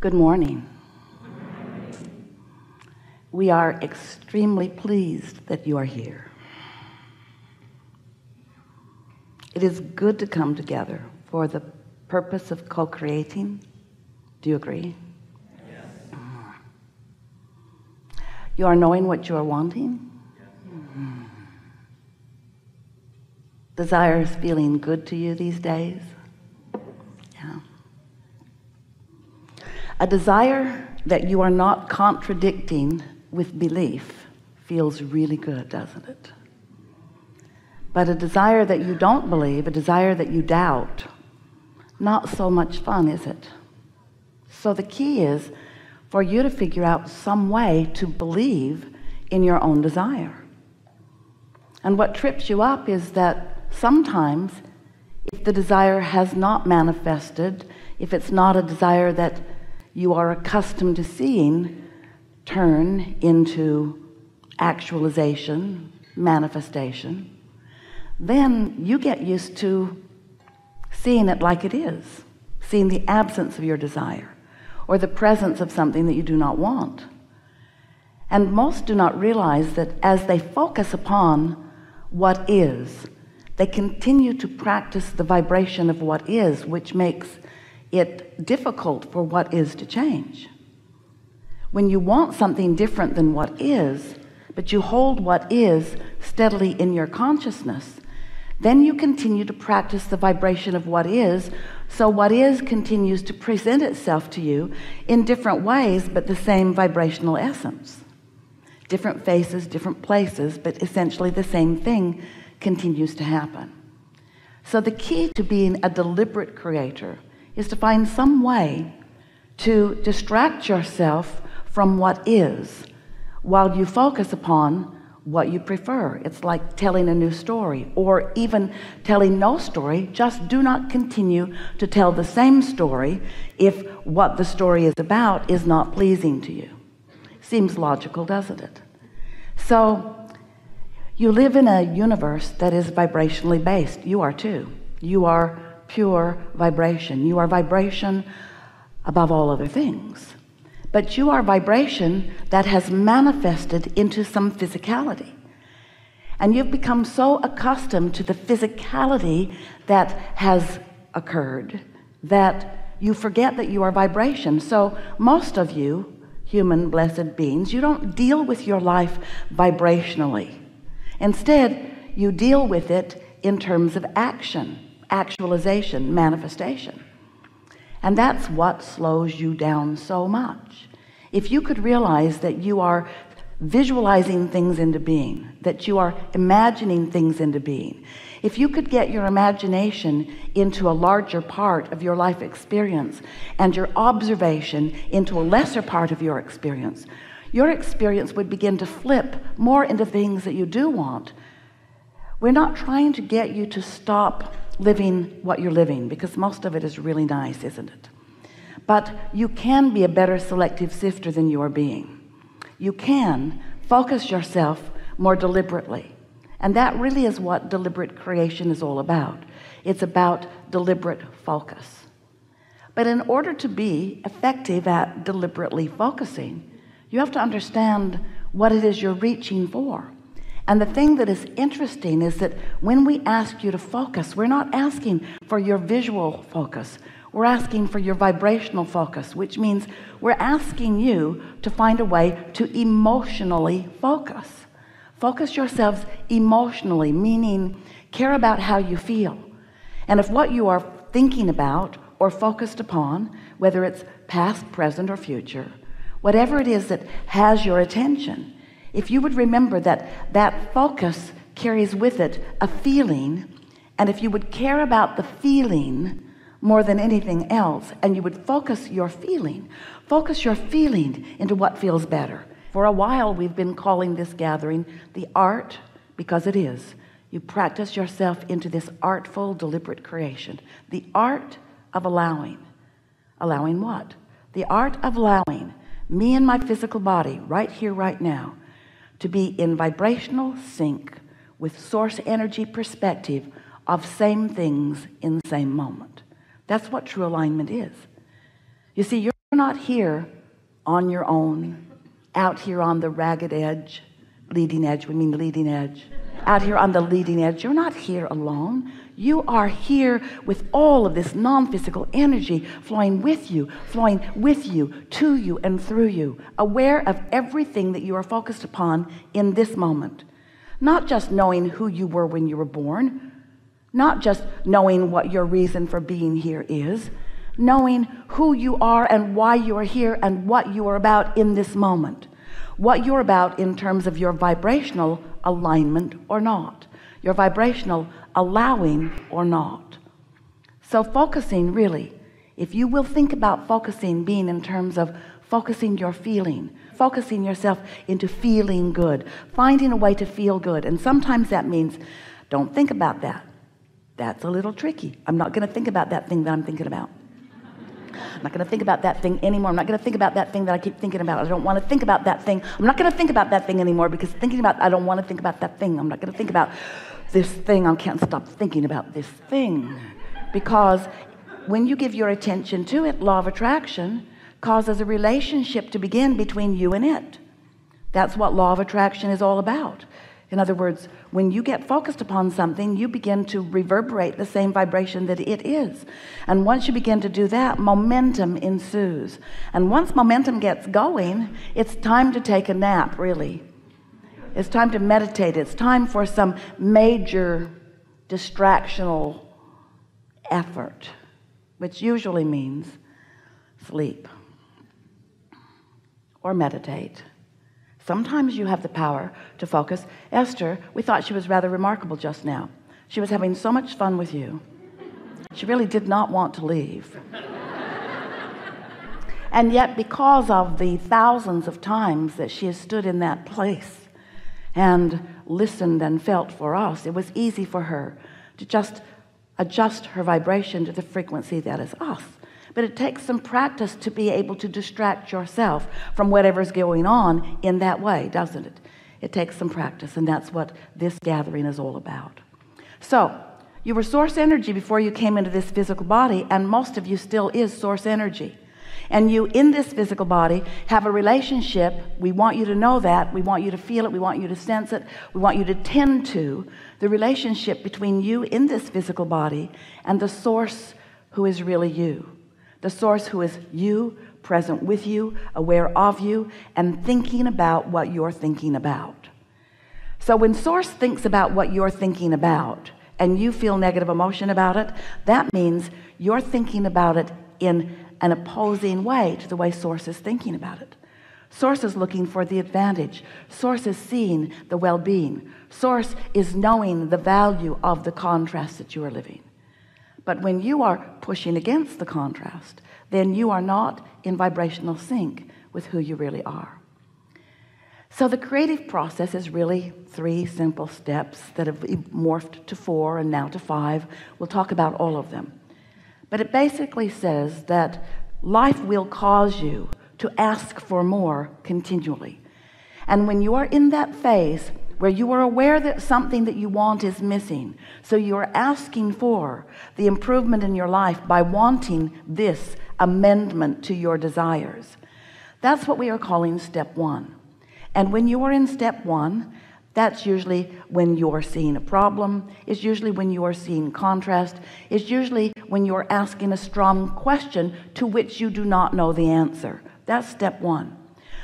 Good morning. We are extremely pleased that you are here. It is good to come together for the purpose of co-creating. Do you agree? Yes. You are knowing what you are wanting? Yes. Desire is feeling good to you these days? A desire that you are not contradicting with belief feels really good, doesn't it? But a desire that you don't believe, a desire that you doubt, not so much fun, is it? So the key is for you to figure out some way to believe in your own desire. And what trips you up is that sometimes if the desire has not manifested, if it's not a desire that you are accustomed to seeing, turn into actualization, manifestation, then you get used to seeing it like it is, seeing the absence of your desire or the presence of something that you do not want. And most do not realize that as they focus upon what is, they continue to practice the vibration of what is, which makes it difficult for what is to change. When you want something different than what is but you hold what is steadily in your consciousness then you continue to practice the vibration of what is so what is continues to present itself to you in different ways but the same vibrational essence. Different faces different places but essentially the same thing continues to happen. So the key to being a deliberate creator is to find some way to distract yourself from what is while you focus upon what you prefer. It's like telling a new story or even telling no story. Just do not continue to tell the same story if what the story is about is not pleasing to you. Seems logical doesn't it? So you live in a universe that is vibrationally based. You are too. You are pure vibration. You are vibration above all other things. But you are vibration that has manifested into some physicality. And you've become so accustomed to the physicality that has occurred that you forget that you are vibration. So most of you human blessed beings you don't deal with your life vibrationally. Instead you deal with it in terms of action actualization manifestation. And that's what slows you down so much. If you could realize that you are visualizing things into being that you are imagining things into being if you could get your imagination into a larger part of your life experience and your observation into a lesser part of your experience your experience would begin to flip more into things that you do want. We're not trying to get you to stop living what you're living because most of it is really nice isn't it? But you can be a better selective sifter than you are being. You can focus yourself more deliberately. And that really is what deliberate creation is all about. It's about deliberate focus. But in order to be effective at deliberately focusing you have to understand what it is you're reaching for and the thing that is interesting is that when we ask you to focus we're not asking for your visual focus. We're asking for your vibrational focus which means we're asking you to find a way to emotionally focus. Focus yourselves emotionally meaning care about how you feel. And if what you are thinking about or focused upon whether it's past present or future whatever it is that has your attention if you would remember that that focus carries with it a feeling and if you would care about the feeling more than anything else and you would focus your feeling focus your feeling into what feels better. For a while we've been calling this gathering the art because it is. You practice yourself into this artful deliberate creation. The art of allowing. Allowing what? The art of allowing. Me and my physical body right here right now to be in vibrational sync with source energy perspective of same things in the same moment. That's what true alignment is. You see you're not here on your own out here on the ragged edge leading edge. We mean leading edge. Out here on the leading edge. You're not here alone you are here with all of this non-physical energy flowing with you flowing with you to you and through you aware of everything that you are focused upon in this moment. Not just knowing who you were when you were born not just knowing what your reason for being here is knowing who you are and why you are here and what you are about in this moment what you're about in terms of your vibrational alignment or not your vibrational allowing or not. So focusing really if you will think about focusing being in terms of focusing your feeling focusing yourself into feeling good finding a way to feel good. And sometimes that means don't think about that. That's a little tricky. I'm not going to think about that thing that I'm thinking about. I'm not going to think about that thing anymore. I'm not going to think about that thing that I keep thinking about. I don't want to think about that thing. I'm not going to think about that thing anymore because thinking about I don't want to think about that thing. I'm not going to think about this thing I can't stop thinking about this thing. Because when you give your attention to it law of attraction causes a relationship to begin between you and it. That's what law of attraction is all about. In other words when you get focused upon something you begin to reverberate the same vibration that it is. And once you begin to do that momentum ensues. And once momentum gets going it's time to take a nap really it's time to meditate. It's time for some major distractional effort which usually means sleep or meditate. Sometimes you have the power to focus. Esther we thought she was rather remarkable just now. She was having so much fun with you. She really did not want to leave. And yet because of the thousands of times that she has stood in that place and listened and felt for us. It was easy for her to just adjust her vibration to the frequency that is us. But it takes some practice to be able to distract yourself from whatever's going on in that way doesn't it? It takes some practice and that's what this gathering is all about. So you were source energy before you came into this physical body and most of you still is source energy and you in this physical body have a relationship. We want you to know that. We want you to feel it. We want you to sense it. We want you to tend to the relationship between you in this physical body and the source who is really you. The source who is you present with you aware of you and thinking about what you're thinking about. So when source thinks about what you're thinking about and you feel negative emotion about it that means you're thinking about it in an opposing way to the way source is thinking about it. Source is looking for the advantage. Source is seeing the well-being. Source is knowing the value of the contrast that you are living. But when you are pushing against the contrast then you are not in vibrational sync with who you really are. So the creative process is really three simple steps that have morphed to four and now to five. We'll talk about all of them but it basically says that life will cause you to ask for more continually. And when you are in that phase where you are aware that something that you want is missing so you are asking for the improvement in your life by wanting this amendment to your desires. That's what we are calling step one. And when you are in step one that's usually when you're seeing a problem. It's usually when you are seeing contrast. It's usually when you're asking a strong question to which you do not know the answer. That's step one.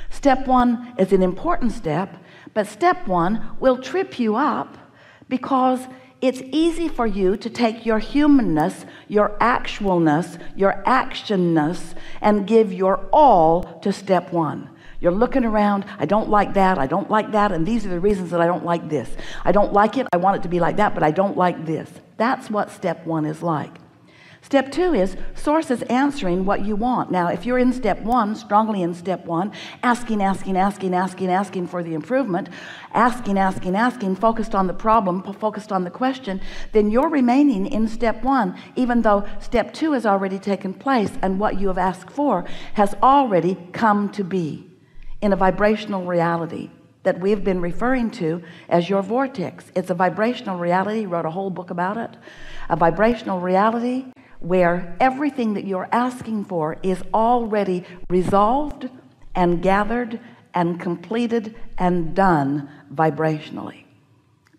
Step one is an important step but step one will trip you up because it's easy for you to take your humanness your actualness your actionness and give your all to step one you're looking around I don't like that I don't like that and these are the reasons that I don't like this. I don't like it I want it to be like that but I don't like this. That's what step one is like. Step two is sources answering what you want. Now, if you're in step one, strongly in step one, asking, asking, asking, asking, asking for the improvement, asking, asking, asking, focused on the problem, focused on the question, then you're remaining in step one, even though step two has already taken place and what you have asked for has already come to be in a vibrational reality that we've been referring to as your vortex. It's a vibrational reality. Wrote a whole book about it. A vibrational reality where everything that you're asking for is already resolved and gathered and completed and done vibrationally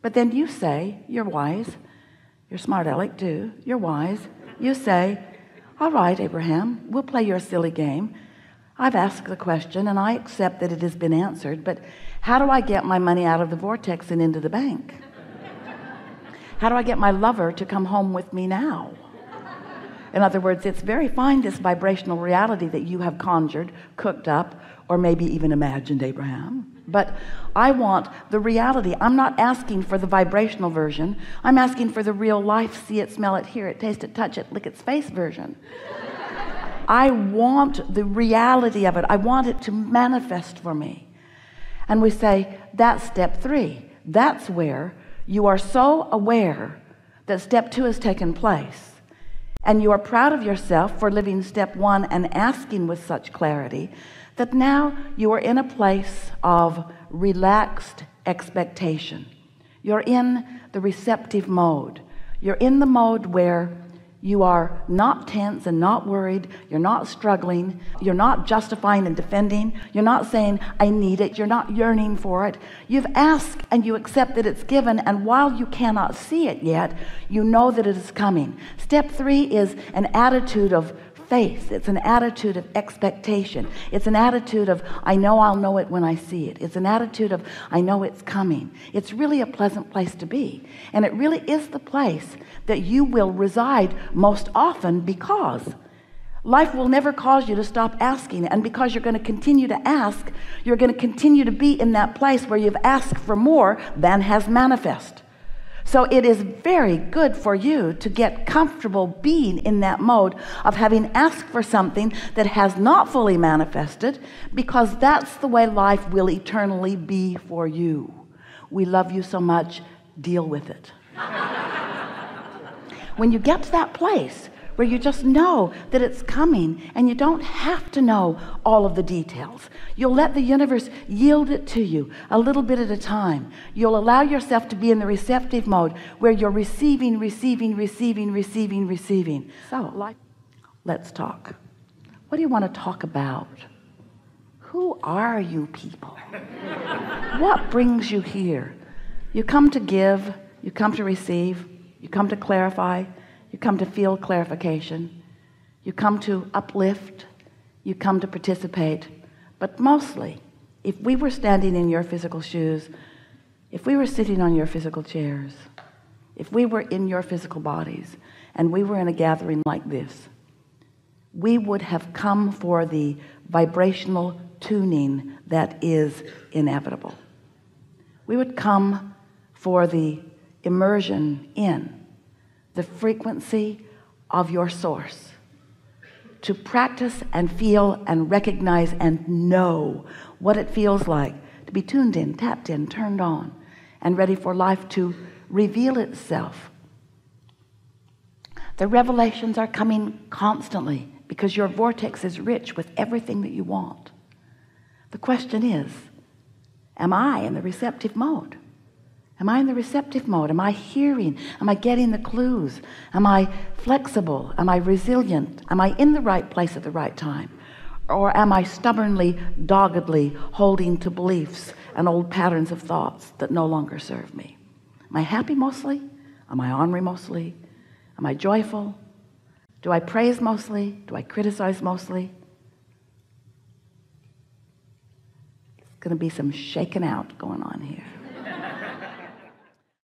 but then you say you're wise you're smart aleck too you're wise you say all right Abraham we'll play your silly game I've asked the question and I accept that it has been answered but how do I get my money out of the vortex and into the bank? How do I get my lover to come home with me now? In other words it's very fine this vibrational reality that you have conjured cooked up or maybe even imagined Abraham but I want the reality. I'm not asking for the vibrational version. I'm asking for the real life see it smell it hear it taste it touch it lick its face version I want the reality of it. I want it to manifest for me. And we say that's step three. That's where you are so aware that step two has taken place. And you are proud of yourself for living step one and asking with such clarity that now you are in a place of relaxed expectation. You're in the receptive mode. You're in the mode where you are not tense and not worried. You're not struggling. You're not justifying and defending. You're not saying I need it. You're not yearning for it. You've asked and you accept that it's given and while you cannot see it yet you know that it is coming. Step three is an attitude of faith it's an attitude of expectation. It's an attitude of I know I'll know it when I see it. It's an attitude of I know it's coming. It's really a pleasant place to be. And it really is the place that you will reside most often because life will never cause you to stop asking. And because you're going to continue to ask you're going to continue to be in that place where you've asked for more than has manifest so it is very good for you to get comfortable being in that mode of having asked for something that has not fully manifested because that's the way life will eternally be for you. We love you so much deal with it. When you get to that place where you just know that it's coming and you don't have to know all of the details. You'll let the universe yield it to you a little bit at a time. You'll allow yourself to be in the receptive mode where you're receiving receiving receiving receiving receiving. So like let's talk. What do you want to talk about? Who are you people? What brings you here? You come to give you come to receive you come to clarify you come to feel clarification. You come to uplift. You come to participate. But mostly if we were standing in your physical shoes if we were sitting on your physical chairs if we were in your physical bodies and we were in a gathering like this we would have come for the vibrational tuning that is inevitable. We would come for the immersion in the frequency of your source. To practice and feel and recognize and know what it feels like to be tuned in tapped in turned on and ready for life to reveal itself. The revelations are coming constantly because your vortex is rich with everything that you want. The question is am I in the receptive mode am I in the receptive mode? Am I hearing? Am I getting the clues? Am I flexible? Am I resilient? Am I in the right place at the right time? Or am I stubbornly doggedly holding to beliefs and old patterns of thoughts that no longer serve me? Am I happy mostly? Am I ornery mostly? Am I joyful? Do I praise mostly? Do I criticize mostly? It's going to be some shaking out going on here